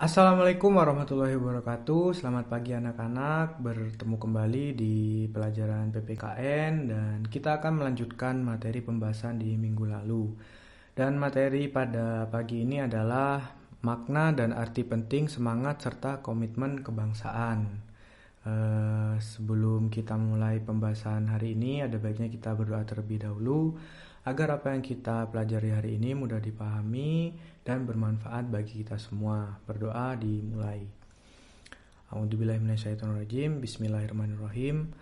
Assalamualaikum warahmatullahi wabarakatuh. Selamat pagi anak-anak. Bertemu kembali di pelajaran PPKN dan kita akan melanjutkan materi pembahasan di minggu lalu. Dan materi pada pagi ini adalah makna dan arti penting semangat serta komitmen kebangsaan. Uh, sebelum kita mulai pembahasan hari ini, ada baiknya kita berdoa terlebih dahulu agar apa yang kita pelajari hari ini mudah dipahami dan bermanfaat bagi kita semua. Berdoa dimulai. A'udzubillahiminasyaitonirrajim. Bismillahirrahmanirrahim.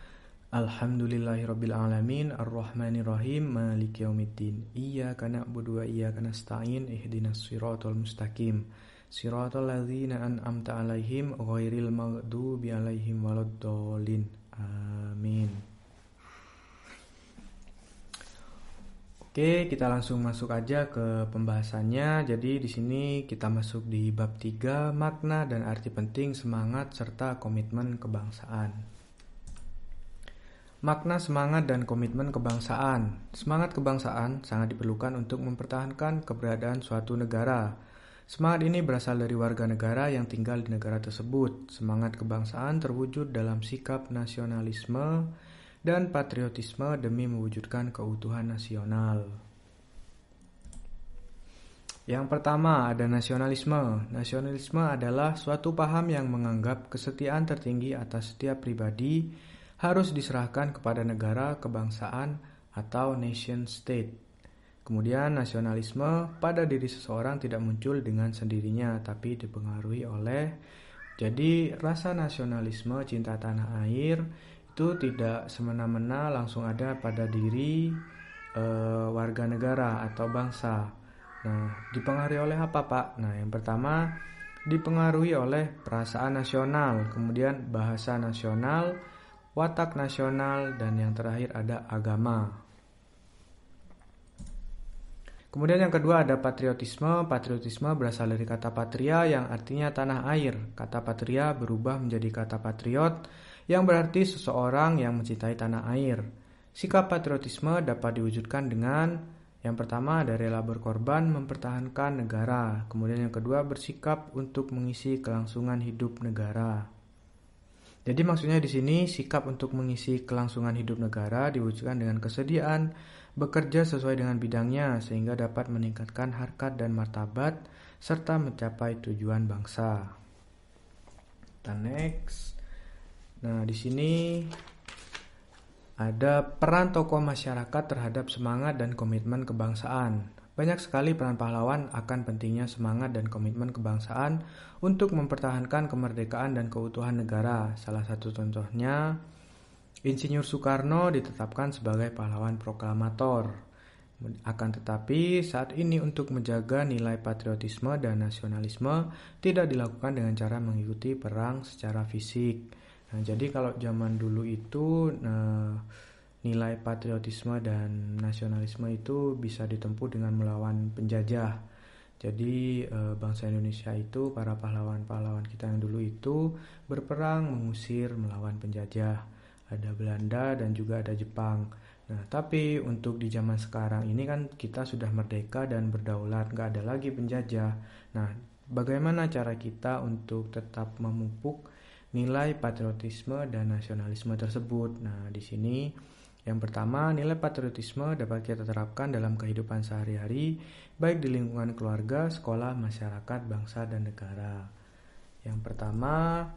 Alhamdulillahirabbil alamin arrahmanirrahim maliki yaumiddin. Iyyaka na'budu wa iyyaka nasta'in ihdinas siratal mustaqim. Siratal ladzina an'amta 'alaihim ghairil maghdubi 'alaihim waladdallin. Amin. Oke, kita langsung masuk aja ke pembahasannya. Jadi di sini kita masuk di bab 3, makna dan arti penting semangat serta komitmen kebangsaan. Makna semangat dan komitmen kebangsaan. Semangat kebangsaan sangat diperlukan untuk mempertahankan keberadaan suatu negara. Semangat ini berasal dari warga negara yang tinggal di negara tersebut. Semangat kebangsaan terwujud dalam sikap nasionalisme, dan patriotisme demi mewujudkan keutuhan nasional. Yang pertama ada nasionalisme. Nasionalisme adalah suatu paham yang menganggap kesetiaan tertinggi atas setiap pribadi harus diserahkan kepada negara, kebangsaan, atau nation state. Kemudian nasionalisme pada diri seseorang tidak muncul dengan sendirinya tapi dipengaruhi oleh jadi rasa nasionalisme cinta tanah air itu tidak semena-mena langsung ada pada diri e, warga negara atau bangsa. Nah, dipengaruhi oleh apa, Pak? Nah, yang pertama dipengaruhi oleh perasaan nasional, kemudian bahasa nasional, watak nasional, dan yang terakhir ada agama. Kemudian yang kedua ada patriotisme. Patriotisme berasal dari kata patria yang artinya tanah air. Kata patria berubah menjadi kata patriot yang berarti seseorang yang mencintai tanah air. Sikap patriotisme dapat diwujudkan dengan yang pertama ada rela berkorban mempertahankan negara, kemudian yang kedua bersikap untuk mengisi kelangsungan hidup negara. Jadi maksudnya di sini sikap untuk mengisi kelangsungan hidup negara diwujudkan dengan kesediaan bekerja sesuai dengan bidangnya sehingga dapat meningkatkan harkat dan martabat serta mencapai tujuan bangsa. Kita next. Nah, di sini ada peran tokoh masyarakat terhadap semangat dan komitmen kebangsaan. Banyak sekali peran pahlawan akan pentingnya semangat dan komitmen kebangsaan untuk mempertahankan kemerdekaan dan keutuhan negara. Salah satu contohnya, Insinyur Soekarno ditetapkan sebagai pahlawan proklamator. Akan tetapi, saat ini untuk menjaga nilai patriotisme dan nasionalisme tidak dilakukan dengan cara mengikuti perang secara fisik Nah, jadi kalau zaman dulu itu nah, nilai patriotisme dan nasionalisme itu bisa ditempuh dengan melawan penjajah. Jadi eh, bangsa Indonesia itu para pahlawan-pahlawan kita yang dulu itu berperang mengusir melawan penjajah. Ada Belanda dan juga ada Jepang. Nah, tapi untuk di zaman sekarang ini kan kita sudah merdeka dan berdaulat, nggak ada lagi penjajah. Nah, bagaimana cara kita untuk tetap memupuk nilai patriotisme dan nasionalisme tersebut. Nah, di sini yang pertama, nilai patriotisme dapat kita terapkan dalam kehidupan sehari-hari, baik di lingkungan keluarga, sekolah, masyarakat, bangsa, dan negara. Yang pertama,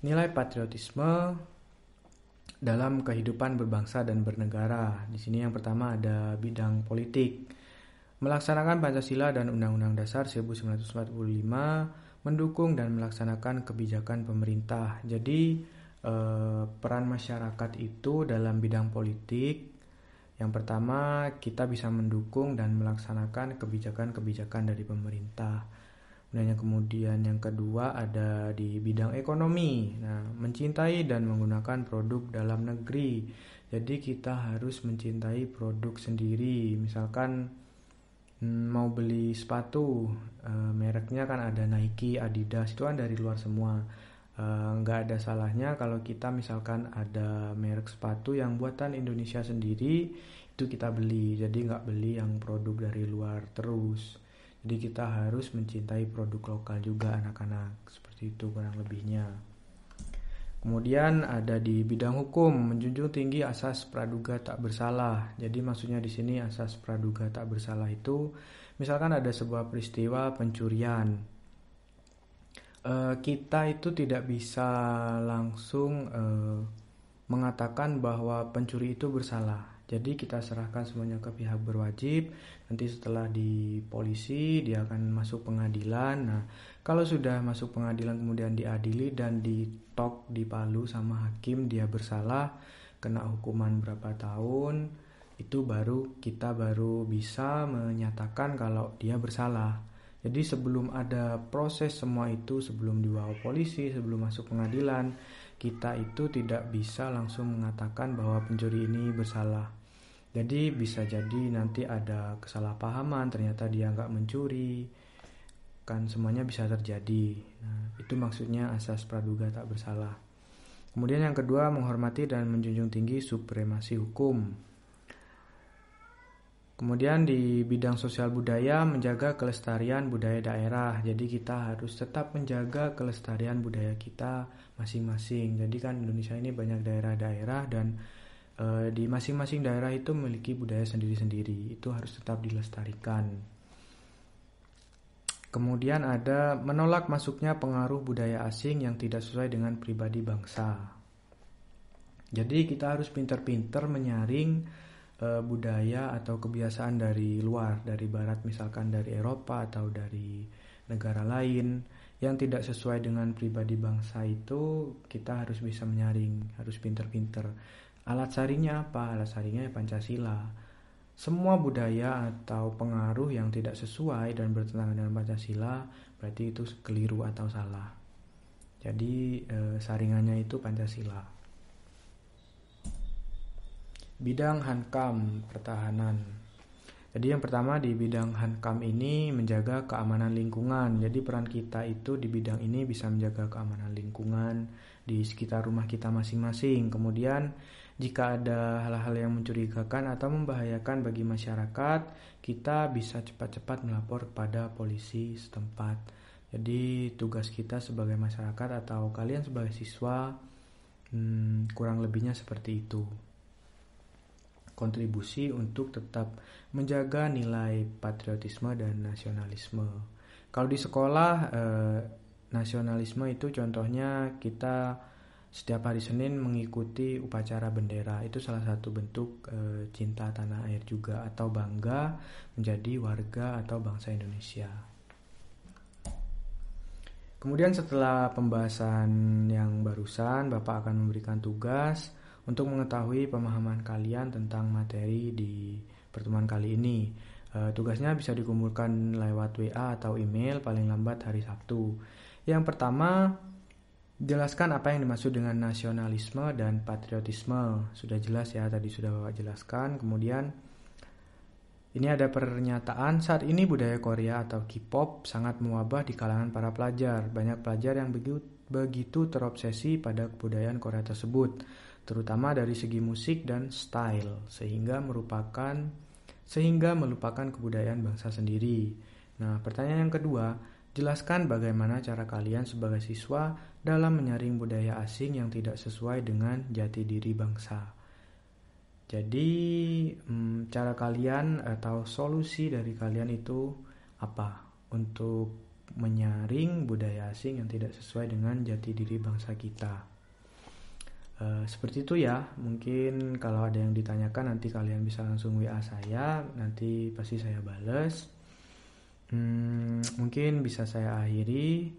nilai patriotisme dalam kehidupan berbangsa dan bernegara. Di sini yang pertama ada bidang politik. Melaksanakan Pancasila dan Undang-Undang Dasar 1945 mendukung dan melaksanakan kebijakan pemerintah. Jadi eh, peran masyarakat itu dalam bidang politik yang pertama kita bisa mendukung dan melaksanakan kebijakan-kebijakan dari pemerintah. Dan yang kemudian yang kedua ada di bidang ekonomi. Nah, mencintai dan menggunakan produk dalam negeri. Jadi kita harus mencintai produk sendiri. Misalkan mau beli sepatu uh, mereknya kan ada Nike, Adidas itu kan dari luar semua eh, nggak uh, ada salahnya kalau kita misalkan ada merek sepatu yang buatan Indonesia sendiri itu kita beli jadi nggak beli yang produk dari luar terus Jadi kita harus mencintai produk lokal juga anak-anak. Seperti itu kurang lebihnya. Kemudian ada di bidang hukum menjunjung tinggi asas praduga tak bersalah. Jadi maksudnya di sini asas praduga tak bersalah itu misalkan ada sebuah peristiwa pencurian. E, kita itu tidak bisa langsung e, mengatakan bahwa pencuri itu bersalah. Jadi kita serahkan semuanya ke pihak berwajib. Nanti setelah di polisi dia akan masuk pengadilan. Nah, kalau sudah masuk pengadilan kemudian diadili dan ditok di Palu sama hakim dia bersalah, kena hukuman berapa tahun, itu baru kita baru bisa menyatakan kalau dia bersalah. Jadi sebelum ada proses semua itu, sebelum dibawa polisi, sebelum masuk pengadilan, kita itu tidak bisa langsung mengatakan bahwa pencuri ini bersalah. Jadi bisa jadi nanti ada kesalahpahaman, ternyata dia nggak mencuri, kan semuanya bisa terjadi. Nah, itu maksudnya asas praduga tak bersalah. Kemudian yang kedua menghormati dan menjunjung tinggi supremasi hukum. Kemudian di bidang sosial budaya menjaga kelestarian budaya daerah. Jadi kita harus tetap menjaga kelestarian budaya kita masing-masing. Jadi kan Indonesia ini banyak daerah-daerah dan e, di masing-masing daerah itu memiliki budaya sendiri-sendiri. Itu harus tetap dilestarikan. Kemudian ada menolak masuknya pengaruh budaya asing yang tidak sesuai dengan pribadi bangsa. Jadi kita harus pintar-pintar menyaring uh, budaya atau kebiasaan dari luar, dari barat misalkan dari Eropa atau dari negara lain yang tidak sesuai dengan pribadi bangsa itu kita harus bisa menyaring, harus pinter-pinter. Alat sarinya apa? Alat sarinya ya Pancasila. Semua budaya atau pengaruh yang tidak sesuai dan bertentangan dengan Pancasila berarti itu keliru atau salah. Jadi eh, saringannya itu Pancasila. Bidang Hankam pertahanan. Jadi yang pertama di bidang Hankam ini menjaga keamanan lingkungan. Jadi peran kita itu di bidang ini bisa menjaga keamanan lingkungan di sekitar rumah kita masing-masing. Kemudian jika ada hal-hal yang mencurigakan atau membahayakan bagi masyarakat, kita bisa cepat-cepat melapor kepada polisi setempat. Jadi tugas kita sebagai masyarakat atau kalian sebagai siswa hmm, kurang lebihnya seperti itu kontribusi untuk tetap menjaga nilai patriotisme dan nasionalisme. Kalau di sekolah eh, nasionalisme itu contohnya kita setiap hari Senin mengikuti upacara bendera itu salah satu bentuk e, cinta tanah air juga atau bangga menjadi warga atau bangsa Indonesia. Kemudian setelah pembahasan yang barusan Bapak akan memberikan tugas untuk mengetahui pemahaman kalian tentang materi di pertemuan kali ini. E, tugasnya bisa dikumpulkan lewat WA atau email paling lambat hari Sabtu. Yang pertama, jelaskan apa yang dimaksud dengan nasionalisme dan patriotisme. Sudah jelas ya, tadi sudah Bapak jelaskan. Kemudian, ini ada pernyataan saat ini budaya Korea atau K-pop sangat mewabah di kalangan para pelajar. Banyak pelajar yang begitu, begitu terobsesi pada kebudayaan Korea tersebut terutama dari segi musik dan style, sehingga merupakan sehingga melupakan kebudayaan bangsa sendiri. Nah, pertanyaan yang kedua, jelaskan bagaimana cara kalian sebagai siswa dalam menyaring budaya asing yang tidak sesuai dengan jati diri bangsa. Jadi, hmm, cara kalian atau solusi dari kalian itu apa untuk menyaring budaya asing yang tidak sesuai dengan jati diri bangsa kita? Uh, seperti itu ya, mungkin kalau ada yang ditanyakan nanti kalian bisa langsung WA saya, nanti pasti saya bales. Hmm, mungkin bisa saya akhiri.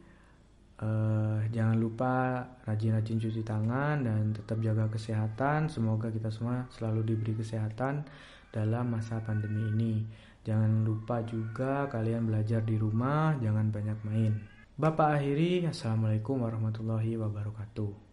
Uh, jangan lupa rajin-rajin cuci tangan dan tetap jaga kesehatan. Semoga kita semua selalu diberi kesehatan dalam masa pandemi ini. Jangan lupa juga kalian belajar di rumah, jangan banyak main. Bapak akhiri, Assalamualaikum warahmatullahi wabarakatuh.